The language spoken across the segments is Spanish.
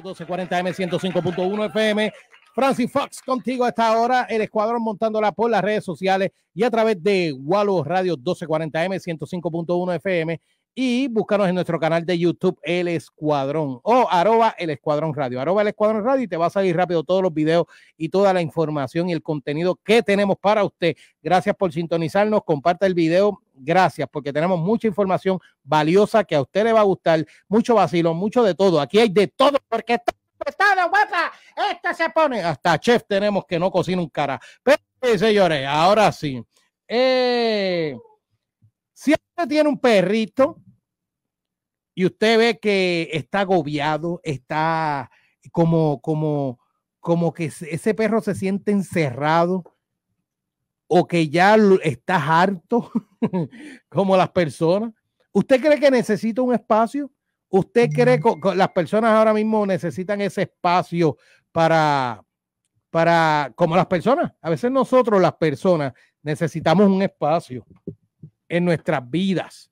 1240M 105.1 FM. Francis Fox contigo a esta el escuadrón montándola por las redes sociales y a través de Wallo Radio 1240M 105.1 FM y búscanos en nuestro canal de YouTube El Escuadrón o arroba El Escuadrón Radio, arroba El Escuadrón Radio y te va a salir rápido todos los videos y toda la información y el contenido que tenemos para usted. Gracias por sintonizarnos, comparta el video, gracias porque tenemos mucha información valiosa que a usted le va a gustar, mucho vacilo, mucho de todo. Aquí hay de todo porque está está de guapa. Esta se pone. Hasta chef tenemos que no cocina un cara. Pero, señores, ahora sí. Eh, si usted tiene un perrito y usted ve que está agobiado, está como, como, como que ese perro se siente encerrado o que ya está harto, como las personas. ¿Usted cree que necesita un espacio? ¿Usted cree que las personas ahora mismo necesitan ese espacio para, para, como las personas? A veces nosotros, las personas, necesitamos un espacio en nuestras vidas.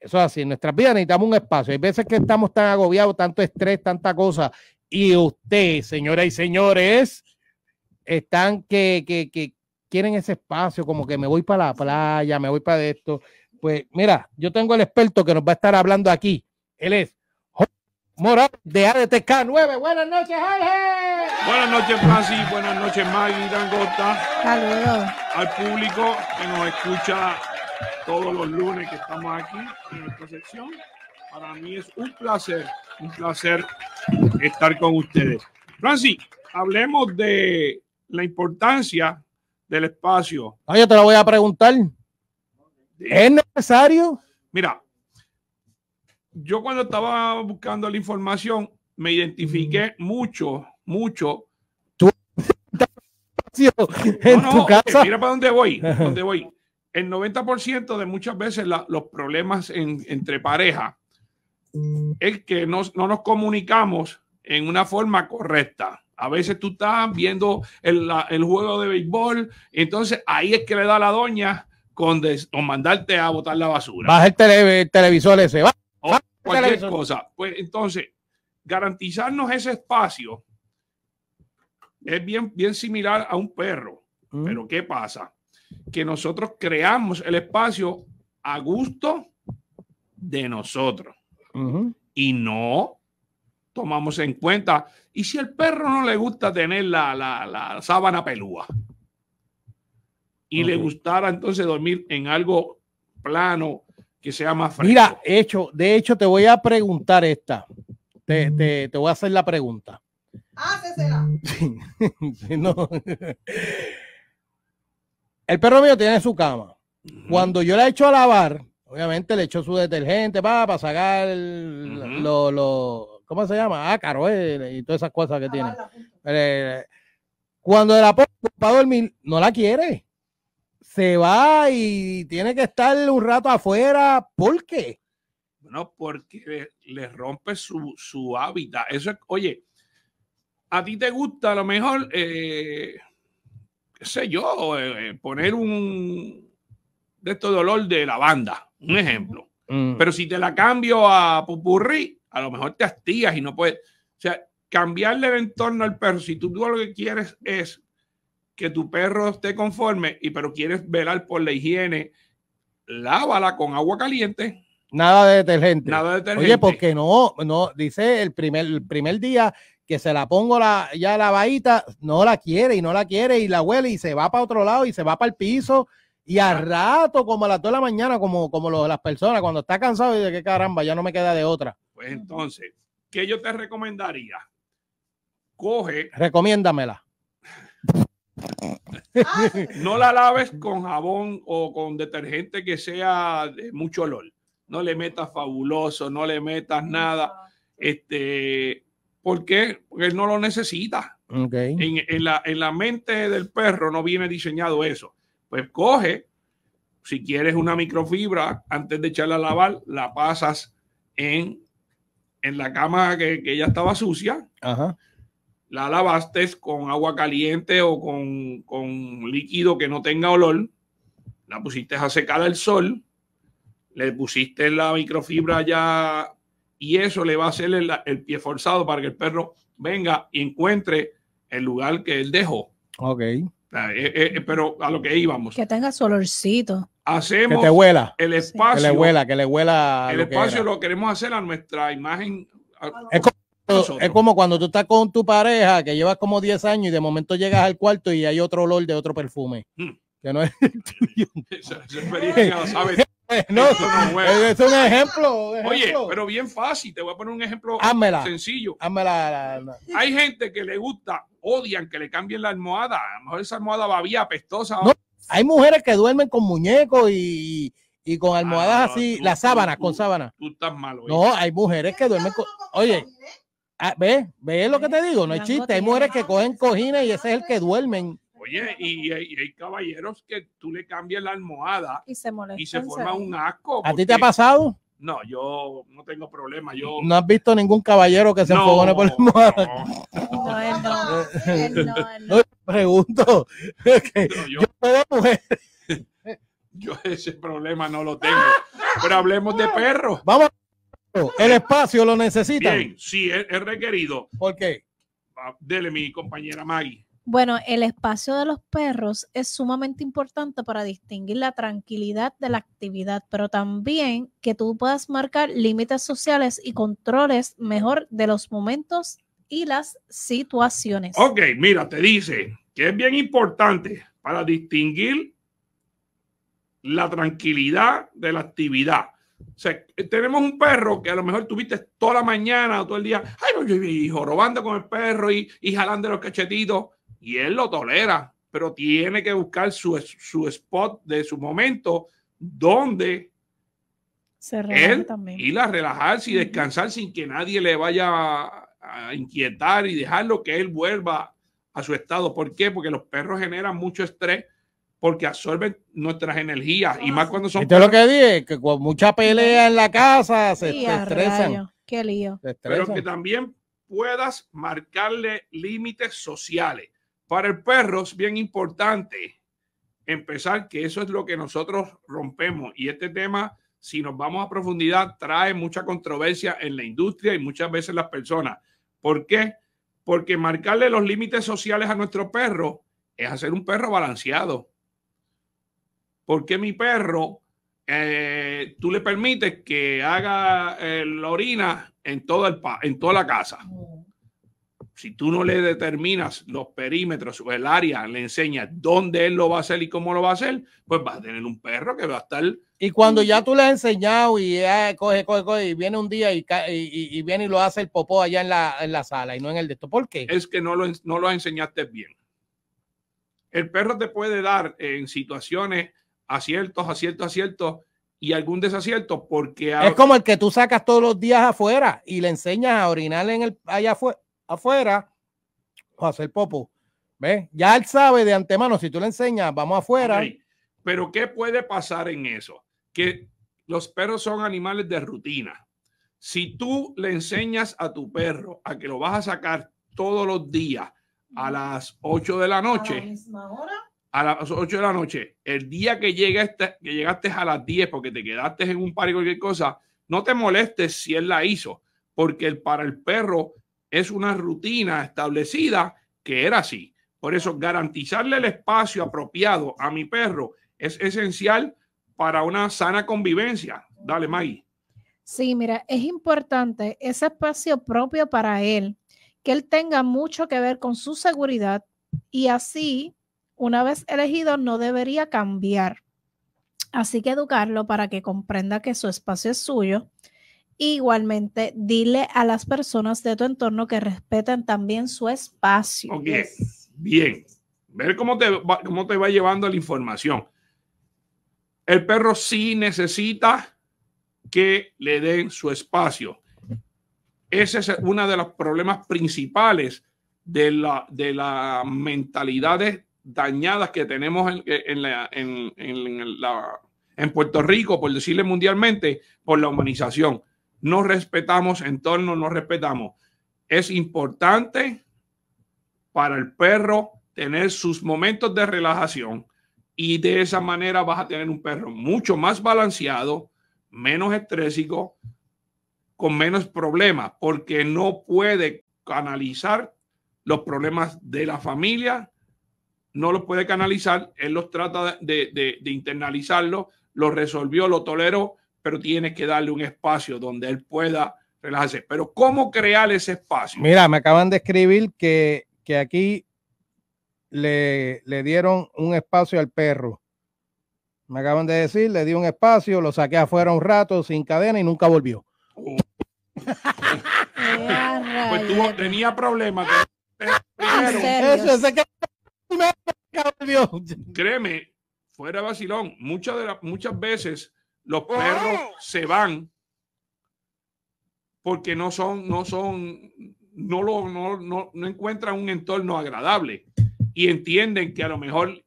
Eso es así, en nuestras vidas necesitamos un espacio. Hay veces que estamos tan agobiados, tanto estrés, tanta cosa. Y usted, señoras y señores, están que, que, que quieren ese espacio, como que me voy para la playa, me voy para esto. Pues mira, yo tengo el experto que nos va a estar hablando aquí él es Morales de ADTK 9. Buenas noches, Jorge. Buenas noches, Francis. Buenas noches, Maggie Dangota. Saludos. Al público que nos escucha todos los lunes que estamos aquí en nuestra sección. Para mí es un placer, un placer estar con ustedes. Francis, hablemos de la importancia del espacio. Oye, te lo voy a preguntar. ¿Es necesario? Mira, yo cuando estaba buscando la información, me identifiqué mucho, mucho. ¿Tú? en tu casa. Mira para dónde voy, dónde voy. El 90% de muchas veces los problemas entre pareja es que no nos comunicamos en una forma correcta. A veces tú estás viendo el, juego de béisbol, entonces ahí es que le da la doña con, mandarte a botar la basura. Baja el, televisor ese, va cualquier cosa. Pues entonces, garantizarnos ese espacio es bien, bien similar a un perro. Mm. Pero ¿qué pasa? Que nosotros creamos el espacio a gusto de nosotros y no tomamos en cuenta. Y si el perro no le gusta tener la, la, sábana pelúa y le gustara entonces dormir en algo plano, que sea más fresco. Mira, hecho, de hecho, te voy a preguntar esta. Te, te, te voy a hacer la pregunta. Hácesela. no. El perro mío tiene su cama. Cuando yo la echo a lavar, obviamente le echo su detergente para, para sacar lo, lo, ¿cómo se llama? Ácaro eh, y todas esas cosas que tiene. Eh, cuando la pongo para dormir, no la quiere se va y tiene que estar un rato afuera. ¿Por qué? Bueno, porque le, rompe su, hábitat. Eso es, oye, a ti te gusta a lo mejor, eh, qué sé yo, eh, poner un de estos de olor de lavanda, un ejemplo. Mm. Pero si te la cambio a pupurri, a lo mejor te hastías y no puedes. O sea, cambiarle el entorno al perro, si tú, tú lo que quieres es que tu perro esté conforme y pero quieres velar por la higiene, lávala con agua caliente. Nada de detergente. Nada de detergente. Oye, porque no, no, dice el primer, el primer día que se la pongo la, ya la vaita, no la quiere y no la quiere y la huele y se va para otro lado y se va para el piso y a rato, como a las 2 de la mañana, como, como lo, las personas, cuando está cansado y de que caramba, ya no me queda de otra. Pues entonces, ¿qué yo te recomendaría? Coge. Recomiéndamela. no la laves con jabón o con detergente que sea de mucho olor. No le metas fabuloso, no le metas nada. Este, ¿Por qué? Porque él no lo necesita. En, la, en la mente del perro no viene diseñado eso. Pues coge, si quieres una microfibra, antes de echarla a lavar, la pasas en, en la cama que, que ya estaba sucia. Ajá la lavaste con agua caliente o con, líquido que no tenga olor, la pusiste a secar al sol, le pusiste la microfibra ya y eso le va a hacer el, el pie forzado para que el perro venga y encuentre el lugar que él dejó. Ok. Ah, eh, eh, pero a lo que íbamos. Que tenga su olorcito. Que Hacemos te huela. el Que espacio. le huela, que le huela. el lo que espacio lo queremos hacer a nuestra imagen. a- Es como, nosotros. es como cuando tú estás con tu pareja que llevas como 10 años y de momento llegas al cuarto y hay otro olor de otro perfume. Hmm. Que no es el tuyo. Esa, esa experiencia la sabe. No, Eso no es. es un ejemplo. un Oye, ejemplo. pero bien fácil. Te voy a poner un ejemplo Házmela. sencillo. Hazme la- la- la- Hay gente que le gusta, odian que le cambien la almohada. A lo mejor esa almohada babía, apestosa. No, Hay mujeres que duermen con muñecos y, y con almohadas Ah, no, así, tú- sábanas, tú- con sábanas. Tú estás malo. ¿eh? No, hay mujeres que duermen con. Oye, ah, ¿ves? ¿Ves lo que te digo? No es chiste. Hay mujeres que cogen cojines y ese es el que duermen. Oye, y, hay- y hay caballeros que tú le cambias la almohada Y se molesta. y se forma un asco. ¿A ti te ha porque- pasado? No, yo no tengo problema. Yo ¿No has visto ningún caballero que se enfogone por la almohada? no, No, él no. Él no, él no. No, pregunto. No, yo, yo puedo mujer. yo ese problema no lo tengo. Pero hablemos de perros. Vamos. El espacio lo necesitan. Bien, sí, es, es requerido. ¿Por qué? Ah, Dele, mi compañera Maggie. Bueno, el espacio de los perros es sumamente importante para distinguir la tranquilidad de la actividad, pero también que tú puedas marcar límites sociales y controles mejor de los momentos y las situaciones. Ok, mira, te dice que es bien importante para distinguir la tranquilidad de la actividad. O sea, tenemos un perro que a lo mejor tuviste toda la mañana o todo el día, ay, no, y, y jorobando con el perro y, y jalando los cachetitos, y él lo tolera, pero tiene que buscar su, su spot de su momento donde Se él también. ir a relajarse y descansar sin que nadie le vaya a, a inquietar y dejarlo que él vuelva a su estado. ¿Por qué? Porque los perros generan mucho estrés porque absorben nuestras energías y más cuando son Esto es lo que dije, que con mucha pelea en la casa se, estresan. rayo, Qué lío. pero que también puedas marcarle límites sociales. Para el perro es bien importante empezar que eso es lo que nosotros rompemos y este tema, si nos vamos a profundidad, trae mucha controversia en la industria y muchas veces las personas. ¿Por qué? Porque marcarle los límites sociales a nuestro perro es hacer un perro balanceado. Porque mi perro, eh, tú le permites que haga eh, la orina en, todo el en toda la casa. Si tú no le determinas los perímetros o el área, le enseñas dónde él lo va a hacer y cómo lo va a hacer, pues vas a tener un perro que va a estar Y cuando ya tú le has enseñado y ya coge, coge, coge, y viene un día y, viene y lo hace el popó allá en la, en la sala y no en el de esto. ¿Por qué? es que no lo, no lo enseñaste bien. El perro te puede dar en situaciones aciertos, aciertos, aciertos y algún desacierto porque Es como el que tú sacas todos los días afuera y le enseñas a orinar en el, allá afuera, afuera o a hacer popo. ¿Ves? Ya él sabe de antemano, si tú le enseñas, vamos afuera. Ok, Pero ¿qué puede pasar en eso? Que los perros son animales de rutina. Si tú le enseñas a tu perro a que lo vas a sacar todos los días a las 8 de la noche, a las 8 de la noche, el día que, llegaste, que llegaste a las 10 porque te quedaste en un par y cualquier cosa, no te molestes si él la hizo, porque el, para el perro es una rutina establecida que era así. Por eso, garantizarle el espacio apropiado a mi perro es esencial para una sana convivencia. Dale, Maggie. Sí, mira, es importante ese espacio propio para él, que él tenga mucho que ver con su seguridad y así, una vez elegido, no debería cambiar. Así que educarlo para que comprenda que su espacio es suyo. Igualmente, dile a las personas de tu entorno que respeten también su espacio. Ok, bien. Ver cómo te, va, cómo te va llevando la información. El perro sí necesita que le den su espacio. Ese es uno de los problemas principales de la, de las mentalidades dañadas que tenemos en, en la- en- en la- en Puerto Rico, por decirle mundialmente, por la humanización. No respetamos entorno, no respetamos. Es importante para el perro tener sus momentos de relajación y de esa manera vas a tener un perro mucho más balanceado, menos estrésico con menos problemas, porque no puede canalizar los problemas de la familia, no los puede canalizar, él los trata de, de, de internalizarlo, lo resolvió, lo toleró, pero tiene que darle un espacio donde él pueda relajarse. Pero ¿cómo crear ese espacio? Mira, me acaban de escribir que, que aquí le, le dieron un espacio al perro. Me acaban de decir, le di un espacio, lo saqué afuera un rato sin cadena y nunca volvió. Eh, Pues tuvo, tenía problemas. Eso, créeme, fuera vacilón, muchas, de las- muchas veces los perros se van porque no son, no son, no lo, no, no, no encuentran un entorno agradable y entienden que a lo mejor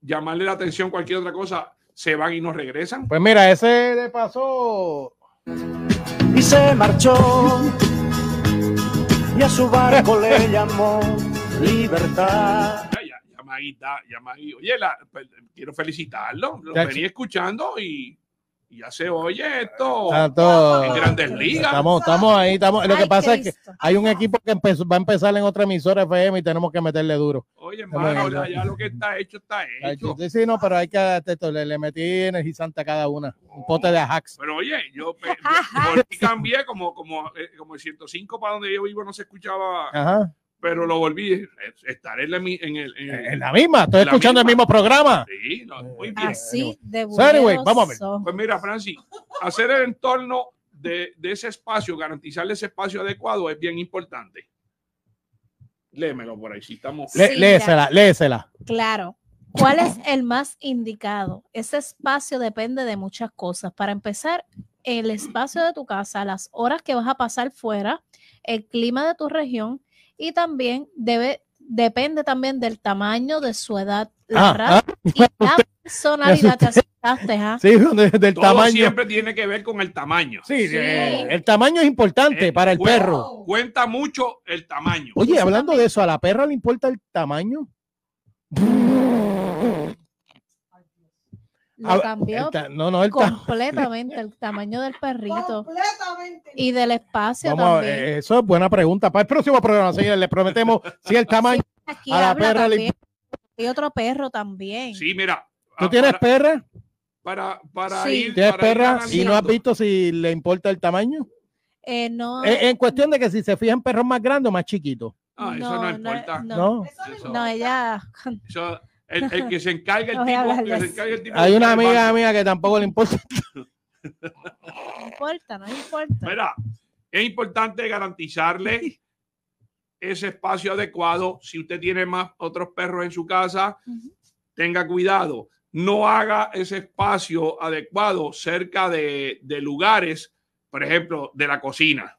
llamarle la atención cualquier otra cosa se van y no regresan. Pues mira, ese le pasó. y se marchó y a su barco le llamó libertad. Ya, ya, ya Magui ya Magui- oye, la- pues, quiero felicitarlo, lo Ya, venía escuchando y, y ya se oye esto en grandes ligas. Estamos, estamos ahí, estamos. Lo que pasa es que hay un equipo que empezó- va a empezar en otra emisora FM y tenemos que meterle duro. Oye, hermano, ya, ya lo que está hecho está hecho. Sí, sí, no, pero hay que esto, le, le metí energizante a cada una. Un pote de Ajax. Pero oye, yo, cambié como, como, eh, como el 105 para donde yo vivo no se escuchaba, Ajá. Pero lo volví. Estaré en, la en el. en el- En la misma, estoy la escuchando el mismo programa. Sí, no, muy bien. Así de So, anyway, buenos vamos a ver. son. Pues mira, Francis, hacer el entorno de, de ese espacio, garantizarle ese espacio adecuado es bien importante. Léemelo por ahí, si estamos. Le- Sí, léesela, léesela. Claro. ¿Cuál es el más indicado? Ese espacio depende de muchas cosas. Para empezar, el espacio de tu casa, las horas que vas a pasar fuera, el clima de tu región y también debe depende también del tamaño de su edad, la Ah, raza ah, y la personalidad que aceptaste. ¿ah? sí, de- del Todo tamaño. siempre tiene que ver con el tamaño. Sí, Sí. eh, el tamaño es importante Eh, para el cuenta- perro. Cuenta mucho el tamaño. Oye, hablando de eso, ¿a la perra le importa el tamaño? Lo Ah, cambió el ta- no, no, el tamaño. completamente el tamaño del perrito y del espacio Vamos también. eh, eso es buena pregunta. Para el próximo programa, señores, le prometemos si el tamaño. Aquí a la habla perra le. Y otro perro también. Sí, mira. ¿Tú ah, tienes para, perra? para, para Sí. ir. ¿Tienes para ir perra y no has visto si le importa el tamaño? Eh, no, Eh, en cuestión de que si se fijan perros más grandes o más chiquitos. Ah, eso no, No, no, importa. no. ¿No? Eso- no, ella. eso- el, el que se encarga el No tipo, que de se eso. encarga el tipo Hay una amiga banco. mía que tampoco le importa. No importa, no importa. Mira, es importante garantizarle ese espacio adecuado. Si usted tiene más otros perros en su casa, tenga cuidado. No haga ese espacio adecuado cerca de, de lugares, por ejemplo, de la cocina.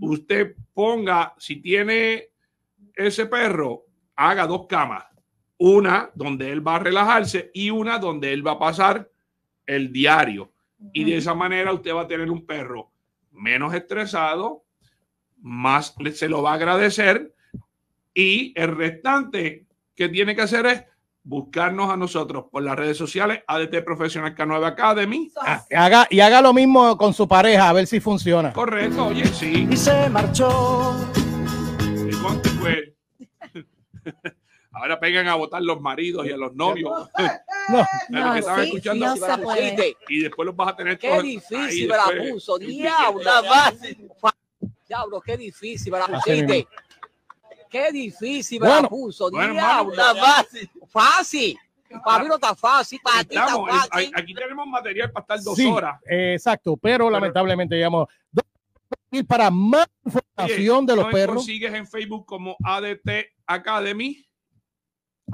Usted ponga, si tiene ese perro, haga dos camas. Una donde él va a relajarse y una donde él va a pasar el diario. Y de esa manera usted va a tener un perro menos estresado, más le- se lo va a agradecer y el restante que tiene que hacer es buscarnos a nosotros por las redes sociales ADT Professional K9 Academy. Ah, haga, y haga lo mismo con su pareja, a ver si funciona. Correcto, oye, sí. y se marchó. ¿Y? Ahora pegan a votar los maridos y a los novios No, No, que estaban sí, escuchando no pusiste, y después los vas a tener Qué todos difícil puso, Sí, diablo. sí, Diablo, qué difícil mismo. Qué difícil me Bueno, la puso, bueno, diablo. más. Fácil. Para mí no está fácil, para ti está Estamos, fácil. aquí tenemos material para estar dos Sí, horas. eh, exacto, pero, lamentablemente digamos ir para más información de los Nos perros. consigues en Facebook como ADT Academy,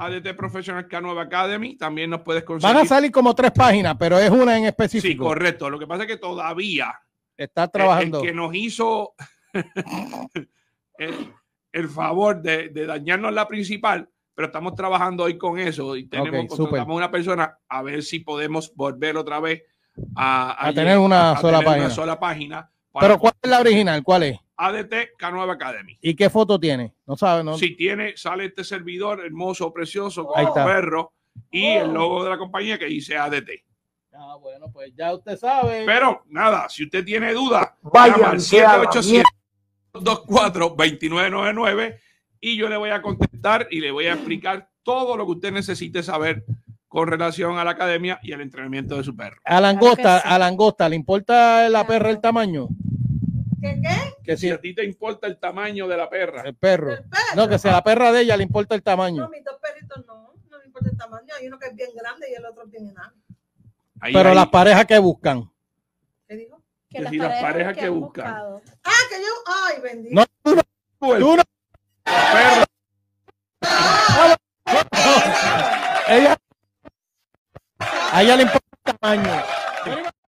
ADT Professional K9 Academy. También nos puedes conseguir. Van a salir como tres páginas, pero es una en Sí, específico. correcto. Lo que pasa es que todavía Está trabajando. el que nos hizo el, el favor de, de dañarnos la principal, pero estamos trabajando hoy con eso y tenemos Ok, contratamos súper. una persona a ver si podemos volver otra vez a, A tener una sola tener página. Una sola página Pero ¿cuál es la original? ¿Cuál es? ADT K9 Academy. ¿Y qué foto tiene? No sabe, ¿no? Si tiene, sale este servidor hermoso, precioso, con el perro y el logo de la compañía que dice ADT. Ah, bueno, pues ya usted sabe. Pero nada, si usted tiene duda, Váyanse llama al a la 787-24-2999 y yo le voy a contestar y le voy a explicar todo lo que usted necesite saber con relación a la academia y al entrenamiento de su perro. A langosta, Claro sí. a langosta, ¿le importa la Claro. perra el tamaño? ¿Qué qué? Que Si a ti te importa el tamaño de la perra, el perro. ¿El perro? No, que si a la perra de ella le importa el tamaño. No, mis dos perritos no, no me importa el tamaño. Hay uno que es bien grande y el otro bien enano. ahí, Pero ahí- las parejas que buscan. ¿Qué dijo? Que si las parejas que han buscan. buscado. Ah, que yo, ay, bendito. No, tú no. tú no. perro, Ella, a ella le importa el tamaño.